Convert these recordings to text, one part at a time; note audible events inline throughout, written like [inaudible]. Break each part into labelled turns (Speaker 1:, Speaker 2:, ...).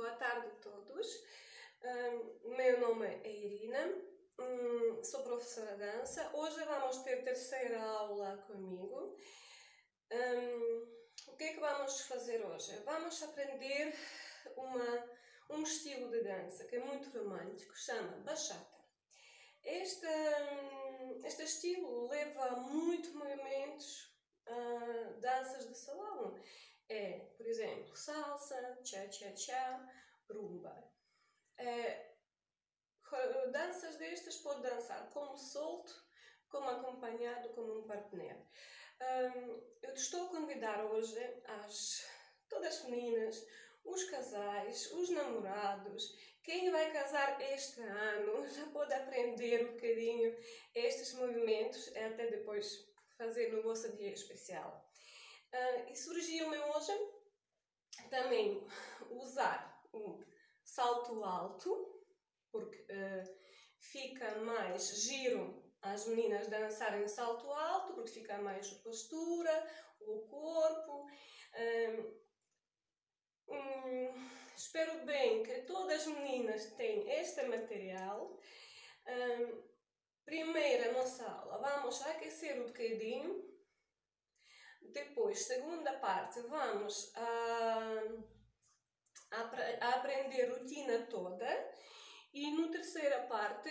Speaker 1: Boa tarde a todos. Meu nome é Irina, um, sou professora de dança. Hoje vamos ter terceira aula comigo. O que é que vamos fazer hoje? Vamos aprender uma, um estilo de dança que é muito romântico, chama bachata. Este, este estilo leva muito movimentos, uh, danças de salão. É, por exemplo, salsa, cha-cha-cha, rumba. É, danças destas pode dançar como solto, como acompanhado, como um partner. Um, eu te estou a convidar hoje as todas as meninas, os casais, os namorados, quem vai casar este ano [laughs] já pode aprender um bocadinho estes movimentos e até depois fazer no vosso dia especial. Uh, e surgiu-me hoje também usar um salto alto, porque uh, fica mais giro as meninas dançarem salto alto, porque fica mais postura, o corpo. Um, um, espero bem que todas as meninas têm este material. Primeira nossa aula, vamos aquecer um bocadinho. Depois, segunda parte, vamos a, a, a aprender a rotina toda. E no terceira parte,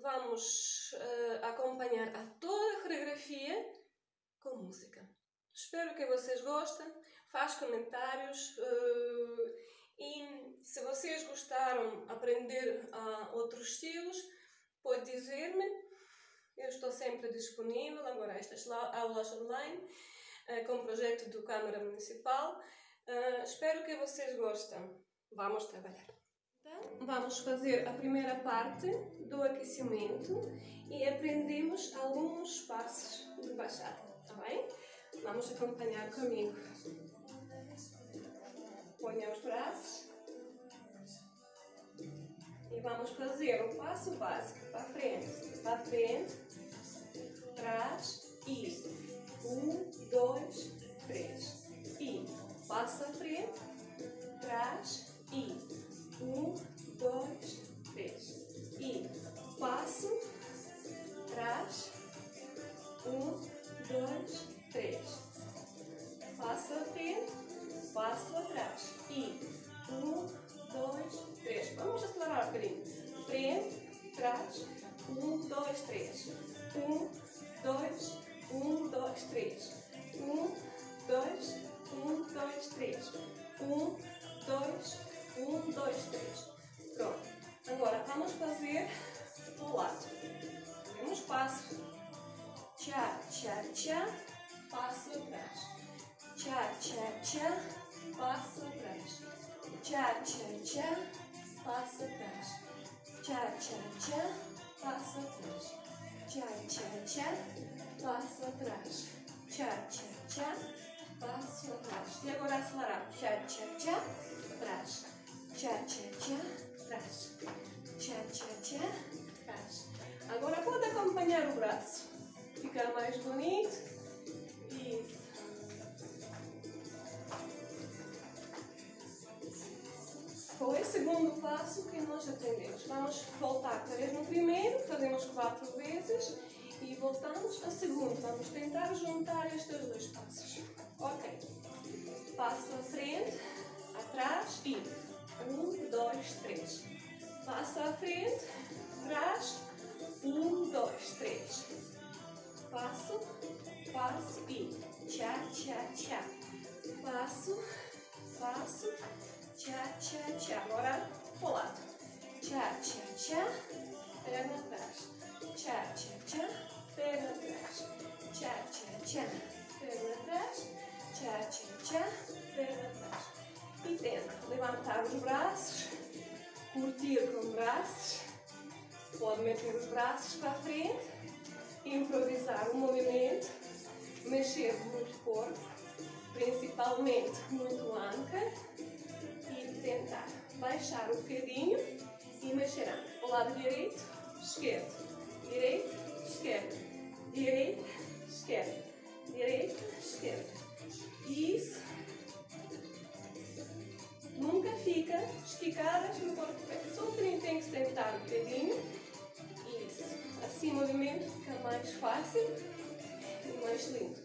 Speaker 1: vamos uh, acompanhar a toda a coreografia com música. Espero que vocês gostem, faz comentários uh, e se vocês gostaram de aprender uh, outros estilos, pode dizer-me. Eu estou sempre disponível, agora estas aulas online, uh, com o projeto do Câmara Municipal. espero que vocês gostem. Vamos trabalhar. Então, vamos fazer a primeira parte do aquecimento e aprendemos alguns passos de baixada, tá bem? Vamos acompanhar comigo. Ponha os braços e vamos fazer o passo básico para frente, para frente, trás Trás. Um, dois, três. Um, dois, um, dois, três. Um, dois, um, dois, três. Um, dois, um, dois, três. Pronto. Agora vamos fazer o lado. Temos passo. Tchá, tchá, tchá. Passo atrás. Tchá, tchá, tchá. Passo atrás. Tchá, tchá, tchá. Passo atrás. Tchá, tchá, tchá. Passo atrás. Tchá, tchá, tchá. Passo atrás. Tchá, tchá, tchá. Passo atrás. E agora acelerar. Tchá, tchá, tchá. Atrás. Tchá, tchá, tchá, trás. Tchá, tchá, tchá, trás. Agora pode acompanhar o braço. Fica mais bonito. Segundo passo que nós aprendemos. Vamos voltar outra vez no primeiro, fazemos quatro vezes e voltamos ao segundo. Vamos tentar juntar estes dois passos. Ok. Passo à frente, atrás e um, dois, três. Passo à frente, trás. Um, dois, três. Passo, passo e tchá, tchá, tchá. Passo, passo, tchá, tchá, tchá. Agora, pro. Tchá, tchá, tchá. Perna atrás. Tchá, tchá, tchá. Perna atrás. Tchá, tchá, tchá. Perna atrás. Tchá, tchá, tchá. Perna atrás e tenta levantar os braços, curtir com os braços, pode meter os braços para a frente, improvisar o movimento, mexer muito o corpo, principalmente muito anca tentar baixar um bocadinho e mexerá. O lado direito, esquerdo, direito, esquerdo, direito, esquerdo, direito, esquerdo. Isso. Nunca fica esticadas no corpo pé. Só tem que sentar um bocadinho. Isso. Assim o movimento fica mais fácil e mais lindo.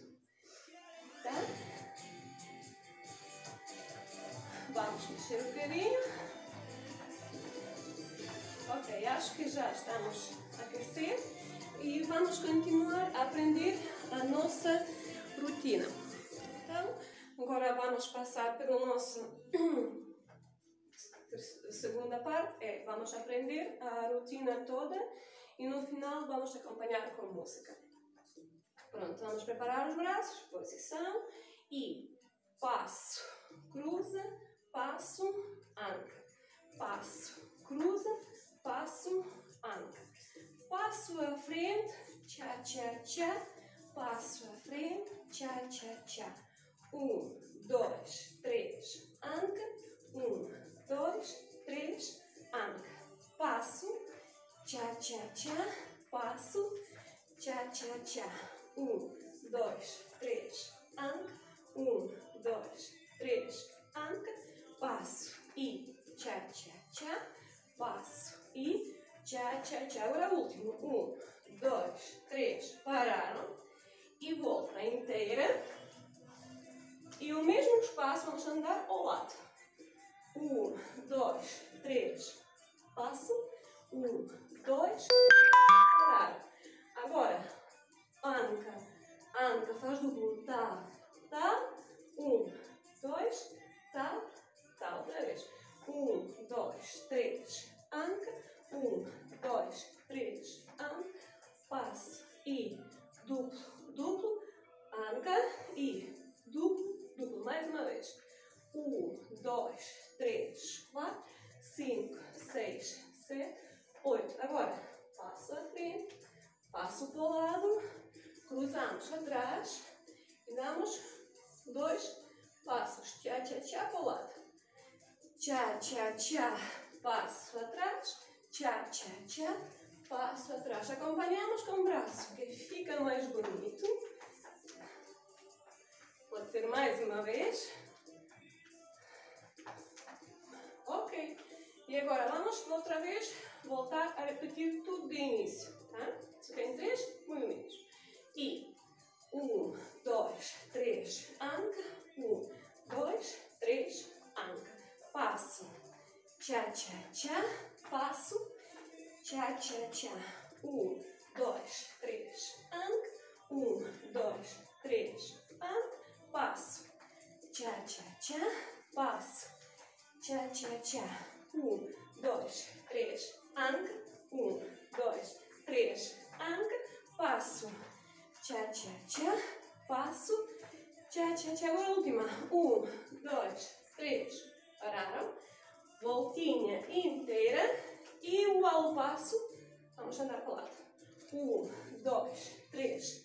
Speaker 1: Vamos continuar a aprender a nossa rotina. Então, agora vamos passar pelo nosso [clears throat] segunda parte é vamos aprender a rotina toda e no final vamos acompanhar com música. Pronto, vamos preparar os braços, posição e passo, cruza, passo, anca, tchá, tchá, tchá, passo à frente, tchá, tchá, tchá. Um, dois, três, anca, um, dois, três, anca. Passo, tchá, tchá, tchá, passo, tchá, tchá, tchá. Um, dois, três, anca. Um, dois, três, anca. Passo e tchá, tchá, tchá. Passo e tchá, tchá, tchá. Agora o último. Um, 6, 7, 8. Agora, passo à frente, passo para o lado, cruzamos atrás e damos dois passos. Tchá, tchá, tchá para o lado. Tchá, tchá, tchá, passo atrás. Tchá, tchá, tchá, passo atrás. Acompanhamos com o braço, que fica mais bonito. Pode ser mais uma vez. Vamos outra vez voltar a repetir tudo de início. Tá? Você tem três movimentos. E um, dois, três, anca. Um, dois, três, anca. Passo. Tchá, tchá, tchá. Passo. Tchá, tchá, tchá. Um, dois, três, anca. Três. Pararam. Voltinha inteira. E o passo. Vamos andar para o lado. Um, dois, três,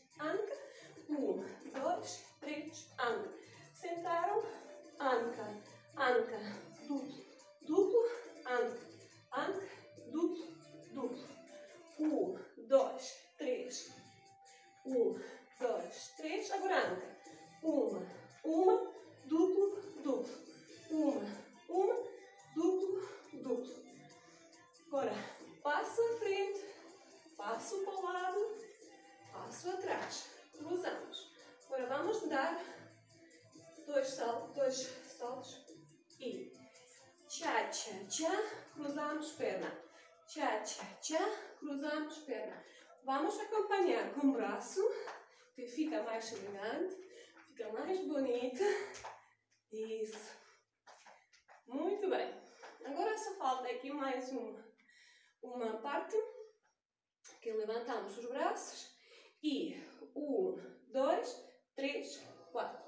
Speaker 1: perna. Vamos acompanhar com o braço, que fica mais elegante, fica mais bonita. Isso. Muito bem. Agora só falta aqui mais uma, uma parte, que levantamos os braços e um, dois, três, quatro.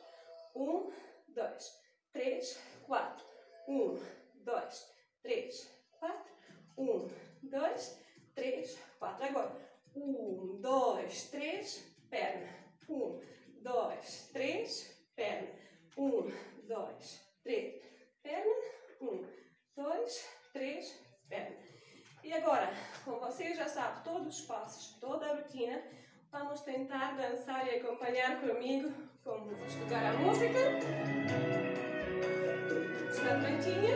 Speaker 1: Um, dois, três, quatro. Um, dois, três, quatro. Um, dois. Agora, um, dois, três, perna. Um, dois, três, perna. Um, dois, três, perna. Um, dois, três, perna. E agora, como vocês já sabem todos os passos, toda a rotina, vamos tentar dançar e acompanhar comigo. Vamos escutar a música. Está prontinhas?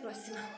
Speaker 1: Próxima.